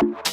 Yeah.